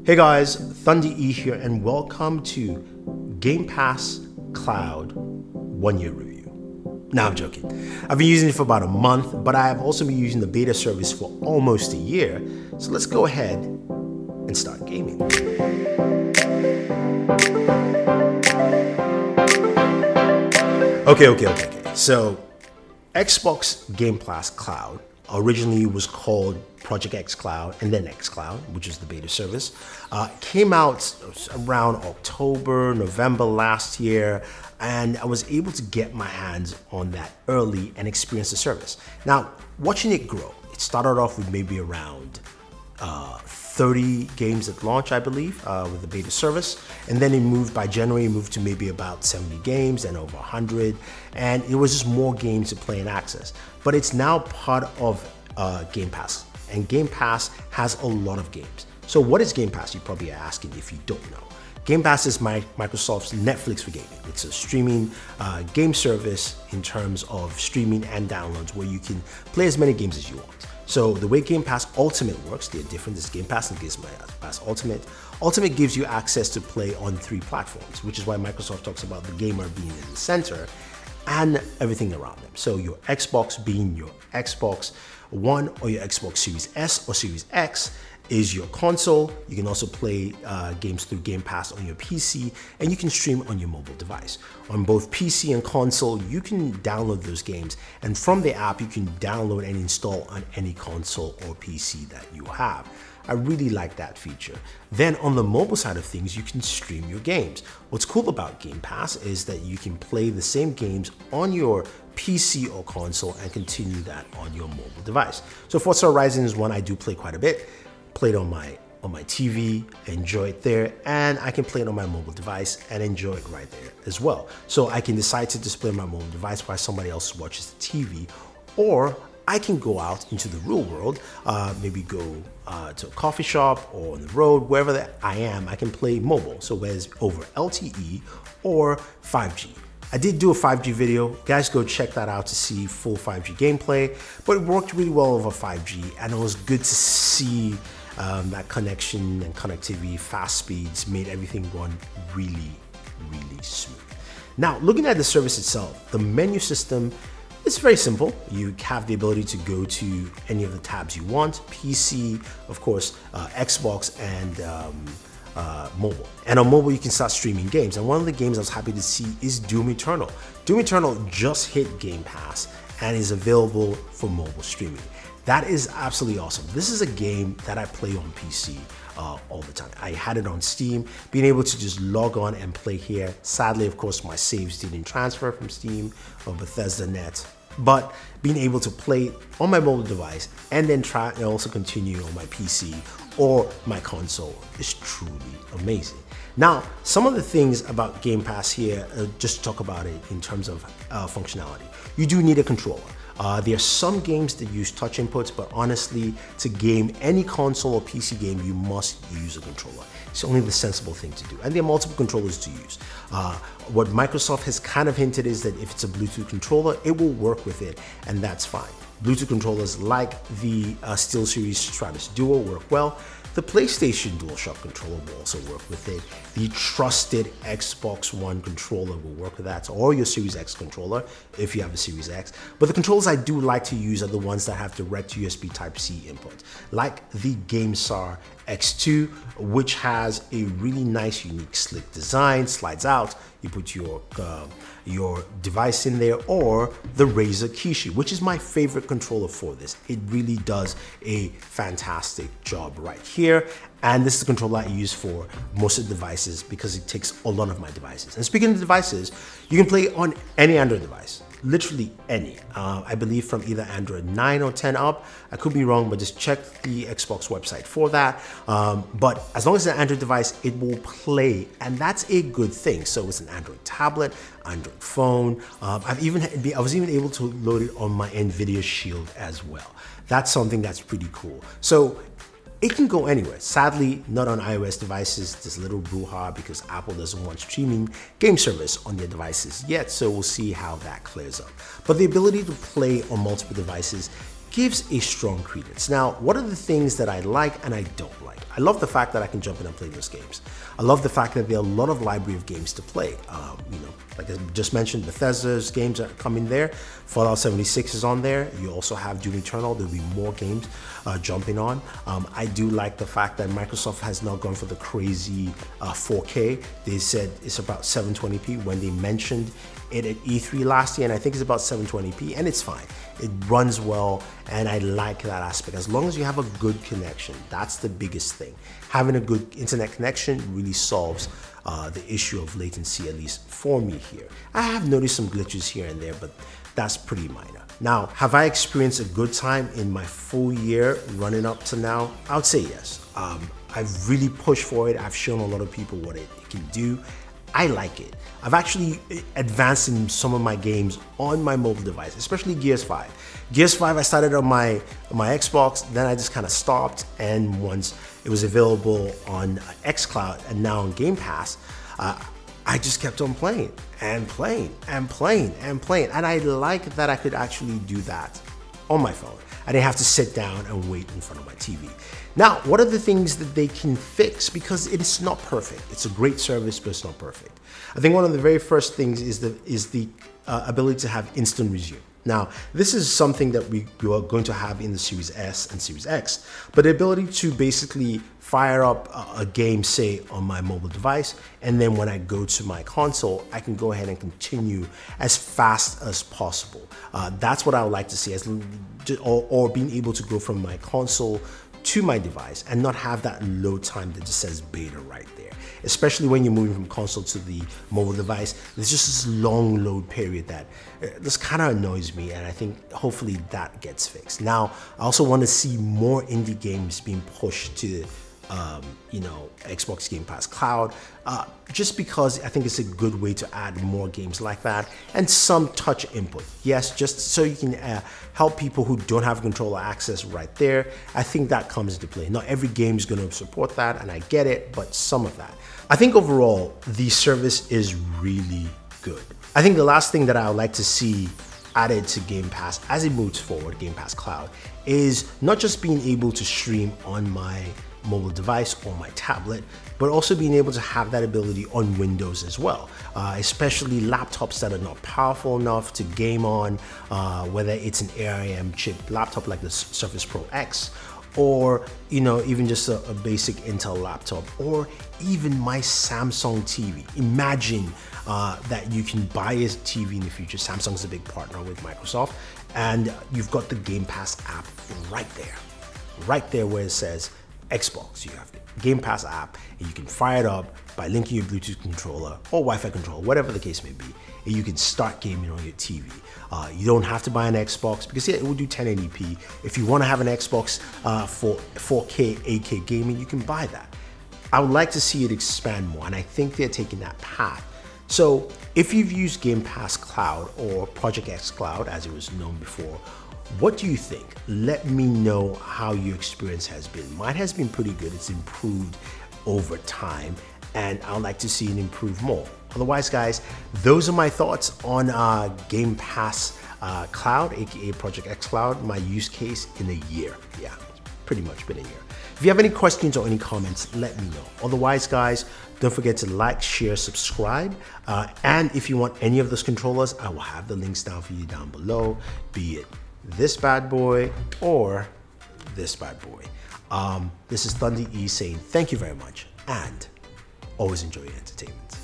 Hey guys, Thunder E here, and welcome to Game Pass Cloud one year review. Now I'm joking. I've been using it for about a month, but I have also been using the beta service for almost a year. So let's go ahead and start gaming. Okay, okay, okay, okay. So Xbox Game Pass Cloud originally was called Project xCloud and then xCloud, which is the beta service. Uh, came out around October, November last year, and I was able to get my hands on that early and experience the service. Now, watching it grow, it started off with maybe around uh, 30 games at launch, I believe, uh, with the beta service. And then it moved by January, it moved to maybe about 70 games and over 100. And it was just more games to play and access. But it's now part of uh, Game Pass. And Game Pass has a lot of games. So, what is Game Pass? You probably are asking if you don't know. Game Pass is my, Microsoft's Netflix for gaming. It's a streaming uh, game service in terms of streaming and downloads where you can play as many games as you want. So the way Game Pass Ultimate works, they're different. This Game Pass and Game Pass Ultimate. Ultimate gives you access to play on three platforms, which is why Microsoft talks about the gamer being in the center and everything around them. So your Xbox being your Xbox One or your Xbox Series S or Series X is your console. You can also play uh, games through Game Pass on your PC, and you can stream on your mobile device. On both PC and console, you can download those games, and from the app, you can download and install on any console or PC that you have. I really like that feature. Then on the mobile side of things, you can stream your games. What's cool about Game Pass is that you can play the same games on your PC or console and continue that on your mobile device. So Forza Horizon is one I do play quite a bit play it on my on my TV, enjoy it there, and I can play it on my mobile device and enjoy it right there as well. So I can decide to display my mobile device while somebody else watches the TV, or I can go out into the real world, uh, maybe go uh, to a coffee shop or on the road, wherever that I am, I can play mobile. So whether over LTE or 5G. I did do a 5G video. Guys, go check that out to see full 5G gameplay, but it worked really well over 5G and it was good to see um, that connection and connectivity, fast speeds made everything run really, really smooth. Now, looking at the service itself, the menu system is very simple. You have the ability to go to any of the tabs you want, PC, of course, uh, Xbox, and um, uh, mobile. And on mobile, you can start streaming games. And one of the games I was happy to see is Doom Eternal. Doom Eternal just hit Game Pass and is available for mobile streaming. That is absolutely awesome. This is a game that I play on PC uh, all the time. I had it on Steam, being able to just log on and play here. Sadly, of course, my saves didn't transfer from Steam or Bethesda Net, but being able to play on my mobile device and then try and also continue on my PC or my console is truly amazing. Now, some of the things about Game Pass here, uh, just talk about it in terms of uh, functionality, you do need a controller. Uh, there are some games that use touch inputs, but honestly, to game any console or PC game, you must use a controller. It's only the sensible thing to do. And there are multiple controllers to use. Uh, what Microsoft has kind of hinted is that if it's a Bluetooth controller, it will work with it, and that's fine. Bluetooth controllers like the uh, SteelSeries Stratus Duo work well, the PlayStation DualShock controller will also work with it. The trusted Xbox One controller will work with that, or your Series X controller if you have a Series X. But the controllers I do like to use are the ones that have direct USB Type-C input, like the GameSir X2, which has a really nice, unique, slick design, slides out, you put your uh, your device in there or the Razer Kishi, which is my favorite controller for this. It really does a fantastic job right here. And this is the controller I use for most of the devices because it takes a lot of my devices. And speaking of devices, you can play on any Android device literally any. Uh, I believe from either Android 9 or 10 up. I could be wrong, but just check the Xbox website for that. Um, but as long as it's an Android device, it will play, and that's a good thing. So it's an Android tablet, Android phone. Um, I've even I was even able to load it on my NVIDIA Shield as well. That's something that's pretty cool. So it can go anywhere. Sadly, not on iOS devices. A little brouhaha because Apple doesn't want streaming game service on their devices yet, so we'll see how that clears up. But the ability to play on multiple devices gives a strong credence. Now, what are the things that I like and I don't like? I love the fact that I can jump in and play those games. I love the fact that there are a lot of library of games to play. Um, you know, like I just mentioned, Bethesda's games are coming there. Fallout 76 is on there. You also have Doom Eternal. There'll be more games uh, jumping on. Um, I do like the fact that Microsoft has not gone for the crazy uh, 4K. They said it's about 720p when they mentioned it at E3 last year, and I think it's about 720p, and it's fine. It runs well, and I like that aspect. As long as you have a good connection, that's the biggest thing. Having a good internet connection really solves uh, the issue of latency, at least for me here. I have noticed some glitches here and there, but that's pretty minor. Now, have I experienced a good time in my full year running up to now? I would say yes. Um, I've really pushed for it. I've shown a lot of people what it, it can do. I like it. I've actually advanced in some of my games on my mobile device, especially Gears 5. Gears 5 I started on my my Xbox, then I just kind of stopped and once it was available on xCloud and now on Game Pass, uh, I just kept on playing and playing and playing and playing. And I like that I could actually do that on my phone. I didn't have to sit down and wait in front of my TV. Now, what are the things that they can fix? Because it is not perfect. It's a great service, but it's not perfect. I think one of the very first things is the is the uh, ability to have instant resume. Now, this is something that we, are going to have in the Series S and Series X, but the ability to basically fire up a, a, game, say, on my mobile device, and then when I go to my console, I can go ahead and continue as fast as possible. Uh, that's what I would like to see, as or, or being able to go from my console to my device and not have that load time that just says beta right there. Especially when you're moving from console to the mobile device, there's just this long load period that uh, this kind of annoys me, and I think hopefully that gets fixed. Now, I also want to see more indie games being pushed to um, you know, Xbox Game Pass Cloud, uh, just because I think it's a good way to add more games like that and some touch input. Yes, just so you can uh, help people who don't have controller access right there. I think that comes into play. Not every game is going to support that, and I get it, but some of that. I think overall, the service is really good. I think the last thing that I would like to see added to Game Pass as it moves forward, Game Pass Cloud, is not just being able to stream on my mobile device or my tablet, but also being able to have that ability on Windows as well, uh, especially laptops that are not powerful enough to game on, uh, whether it's an ARM chip laptop like the Surface Pro X or you know even just a, a, basic Intel laptop or even my Samsung TV. Imagine uh, that you can buy a TV in the future. Samsung's a big partner with Microsoft and you've got the Game Pass app right there, right there where it says Xbox. You have the Game Pass app, and you can fire it up by linking your Bluetooth controller or Wi-Fi controller, whatever the case may be, and you can start gaming on your TV. Uh, you don't have to buy an Xbox because yeah, it will do 1080p. If you want to have an Xbox uh, for 4K, 8K gaming, you can buy that. I would like to see it expand more, and I think they're taking that path. So if you've used Game Pass Cloud or Project xCloud, as it was known before, what do you think? Let me know how your experience has been. Mine has been pretty good. It's improved over time, and I'd like to see it improve more. Otherwise, guys, those are my thoughts on uh, Game Pass uh, Cloud, aka Project xCloud, my use case in a year. Yeah, pretty much been a year. If you have any questions or any comments, let me know. Otherwise, guys, don't forget to like, share, subscribe. Uh, and if you want any of those controllers, I will have the links down for you down below, be it this bad boy or this bad boy. Um, this is Thunder E saying thank you very much and always enjoy your entertainment.